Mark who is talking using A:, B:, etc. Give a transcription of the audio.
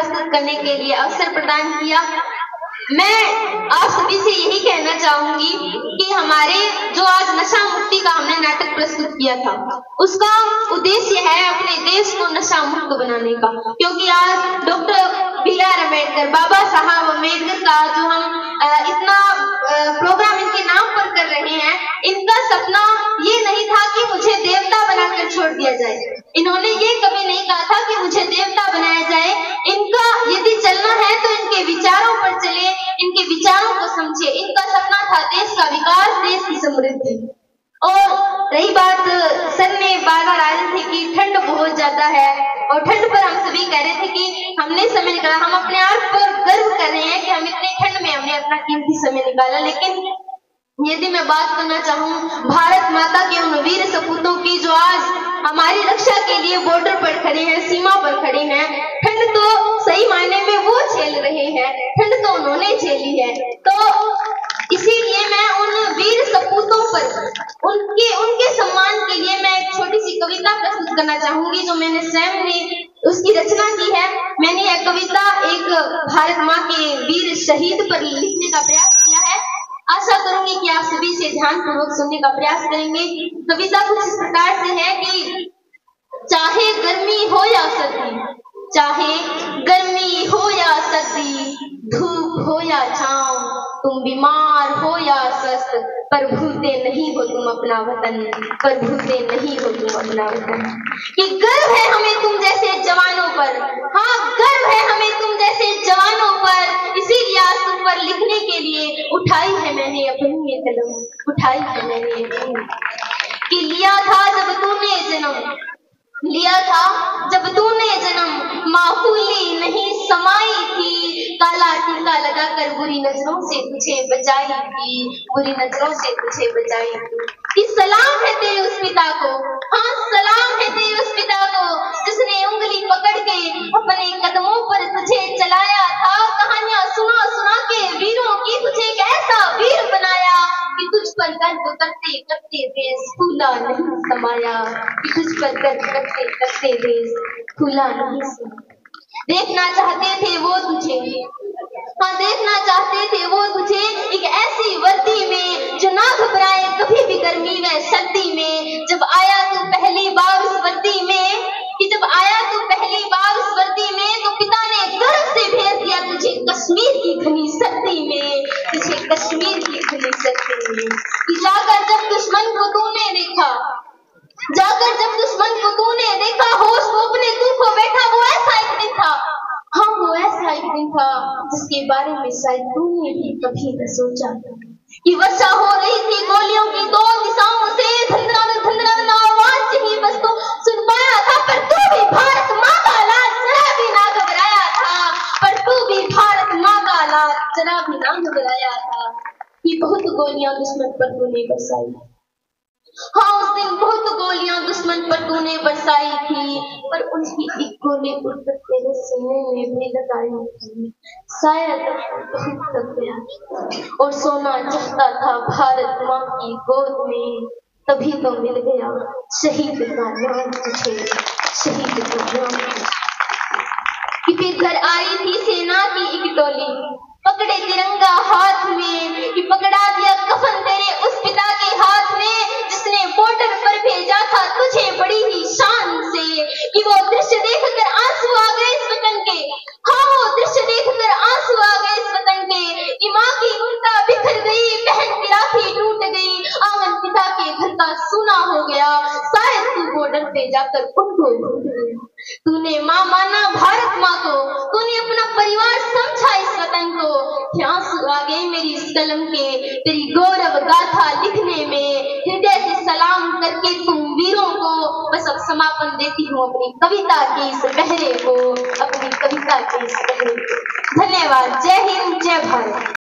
A: प्रस्तुत करने के लिए अवसर प्रदान किया। मैं आप सभी से यही कहना चाहूँगी कि हमारे जो आज नशा मुक्ति का हमने नाटक प्रस्तुत किया था, उसका उद्देश्य है अपने देश को नशा मुक्त बनाने का। क्योंकि आज डॉक्टर बी आर अंबेडकर, बाबा समझे। इनका सपना था देश का विकास, देश की समृद्धि। और रही बात सर ने बार बार आए थे कि ठंड बहुत ज़्यादा है, और ठंड पर हम सभी कह रहे थे कि हमने समय निकाला। हम अपने आप पर गर्व कर रहे हैं कि हम इतने ठंड में हमने अपना कीमती समय निकाला। लेकिन यदि मैं बात करना चाहूँ, भारत माता के उन वीर सपूतों की जो आज हमारी रक्षा के लिए बॉर्डर पर खड़े हैं, सीमा पर खड़े हैं, ठंड तो करना चाहूँगी, जो मैंने स्वयं उसकी रचना की है। मैंने यह कविता एक भारत माँ के वीर शहीद पर लिखने का प्रयास किया है। आशा करूँगी कि आप सभी से ध्यान पूर्वक सुनने का प्रयास करेंगे। कविता कुछ इस प्रकार से है कि चाहे गर्मी हो या सर्दी, चाहे गर्मी हो या सर्दी, धूप हो या छाव बीमार हो या स्वस्थ पर भूलते नहीं हो तुम अपना वतन, पर भूलते नहीं हो तुम अपना वतन। कि गर्व है हमें तुम जैसे जवानों पर। हाँ गर्व है हमें तुम जैसे जवानों पर। इसीलिए आज तुम पर लिखने के लिए उठाई है मैंने अपनी ये कलम, उठाई है मैंने अपनी कि लिया था जब तूने जन्म, लिया था जब तूने जन्म, माहौली टीका लगाकर बुरी नज़रों से तुझे बचाई थी बुरी नज़रों से तुझे बचाई थी कि सलाम है तेरे उस पिता को हाँ सलाम है तेरे उस पिता को, जिसने उंगली पकड़ के अपने कदमों पर तुझे चलाया था, कहानियाँ सुना सुना के वीरों की तुझे एक ऐसा वीर बनाया कि तुझ पर गर्व करते करते देश फूला नहीं समाया, कि तुझ पर गर्व करते करते देश फूला नहीं समाया। देखना चाहते थे वो तुझे हाँ देखना चाहते थे वो तुझे एक ऐसी वर्दी में, जो ना घबराए, कभी भी गर्मी में, सर्दी में, जब आया तू पहली बार उस वर्दी में, कि जब आया तू पहली बार उस वर्दी में तो पिता ने गर्व से भेज दिया तुझे कश्मीर की घनी सर्दी में, तुझे कश्मीर की घनी सर्दी में, कि जाकर जब दुश्मन को तूने देखा जाकर जब दुश्मन को तूने देखा होश वो अपने तू को बैठा वो ऐसा एक दिन था हाँ वो दिन था, जिसके बारे में शायद तूने भी कभी न सोचा। कि वर्षा हो रही थी, गोलियों की दो दिशाओं से धंधरा धंधरा आवाज़ ही बस तो सुन पाया था, पर तू भी भारत माँ का लाल, जरा भी ना घबराया था। पर तू भी भारत माँ का लाल, जरा भी ना घबराया था। कि बहुत गोलियाँ दुश्मन पर तूने बरसाई। हाँ उस दिन बहुत गोलियाँ दुश्मन पर तूने बरसाई थी, पर उनकी गोली उड़कर तेरे सीने में भी लगाई थी शायद तक और सोना चाहता था भारत माँ की गोद में। तभी तो मिल गया शहीद का नाम तुझे, शहीद का नाम कि फिर घर आई थी सेना की एक टोली। पकड़े तिरंगा हाथ में, कि पकड़ा दिया कफन तेरे सूना हो गया? शायद तू बॉर्डर पे जाकर उनको तूने माँ माना भारत माँ को, तूने अपना परिवार समझा इस वतन को। आँसू आ गए मेरी इस कलम के, तेरी गौरव गाथा लिखने में। हृदय से सलाम करके तुम वीरों को, बस अब समापन देती हूँ अपनी कविता के इस पहरे को। अपनी कविता के इस पहरे को। धन्यवाद। जय हिंद, जय भारत।